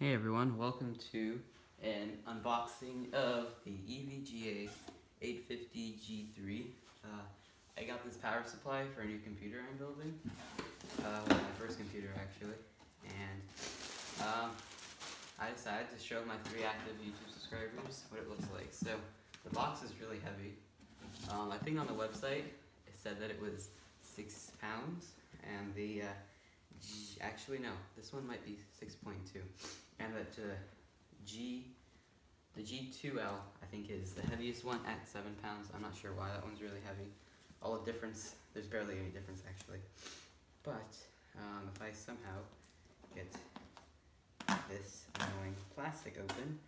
Hey everyone, welcome to an unboxing of the EVGA 850G3. Uh, I got this power supply for a new computer I'm building, uh, well, my first computer actually, and um, I decided to show my three active YouTube subscribers what it looks like. So the box is really heavy. Um, I think on the website it said that it was six pounds, and the uh, actually no, this one might be 6.2 and that G, the G2L, I think is the heaviest one at 7 pounds. I'm not sure why, that one's really heavy. All the difference, there's barely any difference actually. But, um, if I somehow get this annoying plastic open,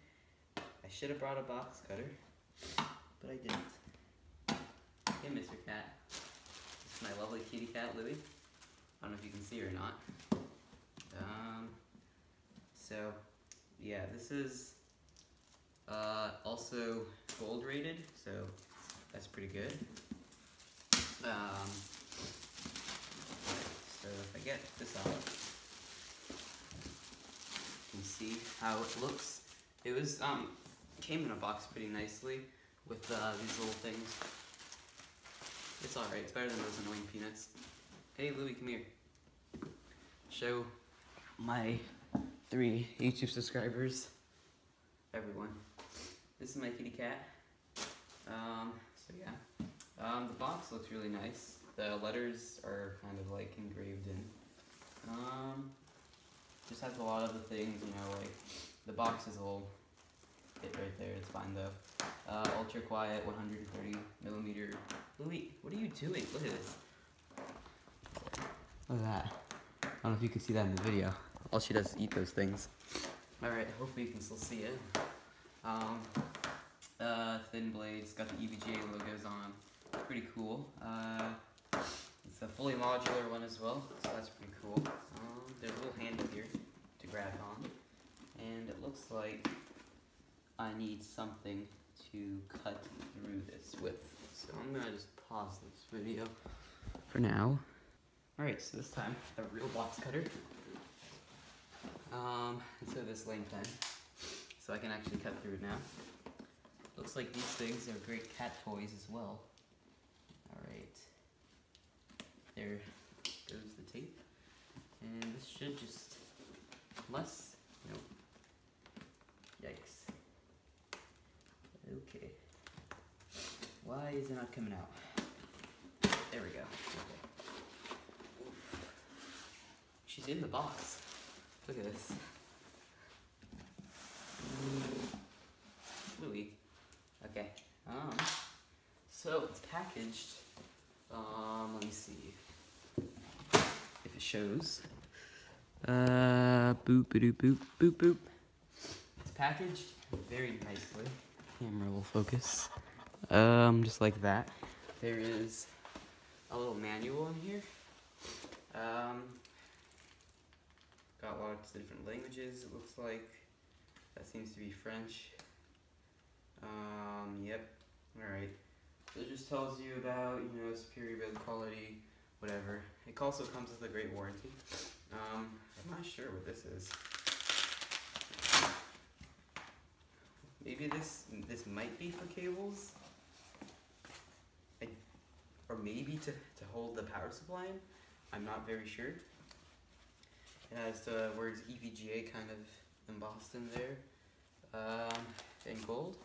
I should have brought a box cutter, but I didn't. Hey Mr. Cat, this is my lovely kitty cat, Louie. I don't know if you can see her or not. So, yeah, this is uh, also gold rated, so that's pretty good. Um, so if I get this out, you can see how it looks. It was um came in a box pretty nicely with uh, these little things. It's alright, it's better than those annoying peanuts. Hey Louie, come here. Show my three YouTube subscribers, everyone. This is my kitty cat. Um, so yeah, um, the box looks really nice. The letters are kind of like engraved in. Um, just has a lot of the things, you know, like the box is a little bit right there. It's fine though. Uh, ultra quiet, 130 millimeter. Louis, what are you doing? Look at this. Look at that. I don't know if you can see that in the video. All she does is eat those things. Alright, hopefully you can still see it. Um, uh, thin blades, got the EVGA logos on. Pretty cool. Uh, it's a fully modular one as well, so that's pretty cool. Um, there's a little handle here to grab on. And it looks like I need something to cut through this with. So I'm gonna just pause this video for now. Alright, so this time, a real box cutter. Um, of this lame pen. So I can actually cut through it now. Looks like these things are great cat toys as well. Alright. There goes the tape. And this should just, unless, nope. Yikes. Okay. Why is it not coming out? There we go. Okay. She's in the box. Look at this. Louis. Okay. Um. So it's packaged. Um. Let me see if it shows. Uh. Boop. Boop. Boop. Boop. Boop. It's packaged very nicely. Camera will focus. Um. Just like that. There is a little manual in here. Um. Got lots of different languages, it looks like. That seems to be French. Um, yep. Alright. So it just tells you about, you know, superior build quality, whatever. It also comes with a great warranty. Um, I'm not sure what this is. Maybe this this might be for cables. Or maybe to, to hold the power supply in. I'm not very sure. It has the words EVGA kind of embossed in there um, in gold.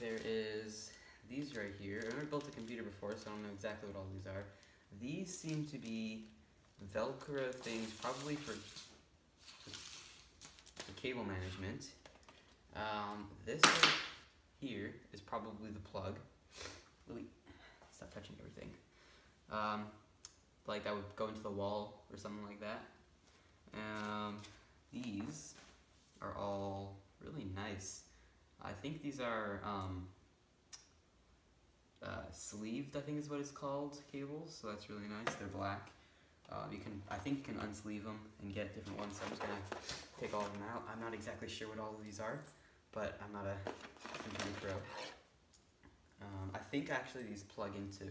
There is these right here. I've never built a computer before, so I don't know exactly what all these are. These seem to be Velcro things, probably for, for cable management. Um, this right here is probably the plug. Louis, stop touching everything. Um, like that would go into the wall or something like that. Um, these are all really nice. I think these are um, uh, sleeved, I think is what it's called, cables. So that's really nice. They're black. Uh, you can, I think you can unsleeve them and get different ones. So I'm just gonna take all of them out. I'm not exactly sure what all of these are, but I'm not a computer pro. Um, I think actually these plug into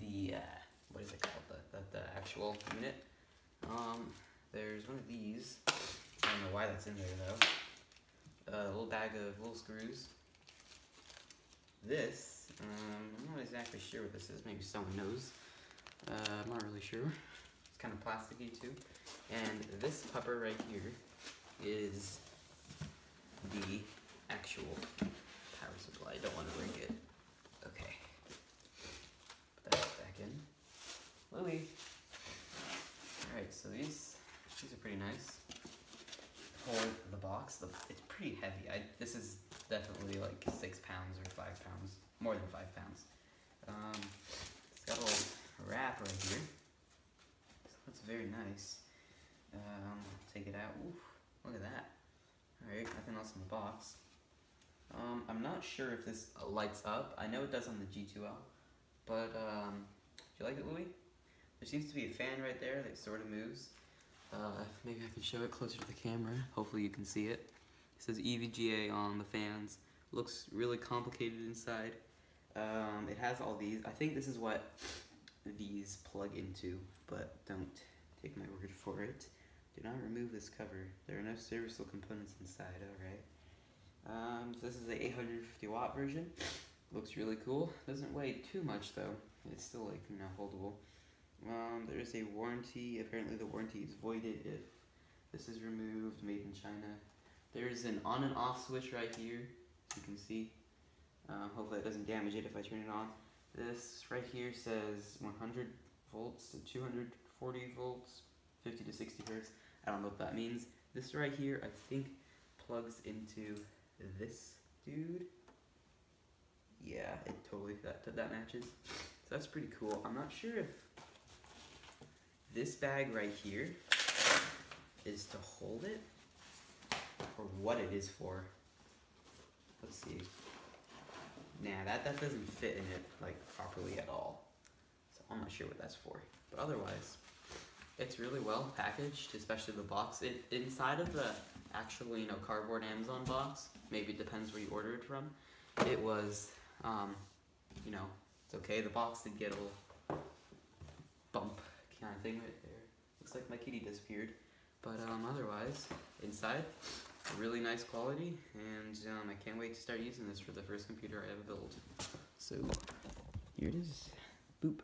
the uh, what is it called? The the, the actual unit. Um, there's one of these. I don't know why that's in there though. A little bag of little screws. This, um, I'm not exactly sure what this is. Maybe someone knows. Uh, I'm not really sure. It's kind of plasticky too. And this pupper right here is the actual power supply. I don't want to break it. Okay. Put that back in. Louie. Alright, so these these are pretty nice. Hold the box. The, it's pretty heavy. I this is definitely like six pounds or five pounds. More than five pounds. Um, it's got a little wrap right here. So that's very nice. Um, take it out. Oof, look at that. Alright, nothing else in the box. Um, I'm not sure if this lights up. I know it does on the G2L, but um, do you like it, Louis? There seems to be a fan right there that sort of moves. Uh, maybe I can show it closer to the camera. Hopefully you can see it. It says EVGA on the fans. Looks really complicated inside. Um, it has all these. I think this is what these plug into, but don't take my word for it. Do not remove this cover. There are no serviceable components inside, alright. Um, so this is the 850 watt version. Looks really cool. Doesn't weigh too much though. It's still like, you know, holdable. Um, there is a warranty. Apparently the warranty is voided if this is removed, made in China. There's an on and off switch right here, you can see. Um, hopefully it doesn't damage it if I turn it on. This right here says 100 volts to 240 volts, 50 to 60 hertz. I don't know what that means. This right here, I think, plugs into this dude. Yeah, it totally that that matches. So that's pretty cool. I'm not sure if this bag right here is to hold it or what it is for. Let's see. Nah, that, that doesn't fit in it like properly at all. So I'm not sure what that's for. But otherwise, it's really well packaged, especially the box. It inside of the actual, you know, cardboard Amazon box, maybe it depends where you order it from. It was, um, you know, it's okay. The box did get a little kind of thing right there. Looks like my kitty disappeared. But um, otherwise, inside, really nice quality, and um, I can't wait to start using this for the first computer I ever built. So, here it is. Boop.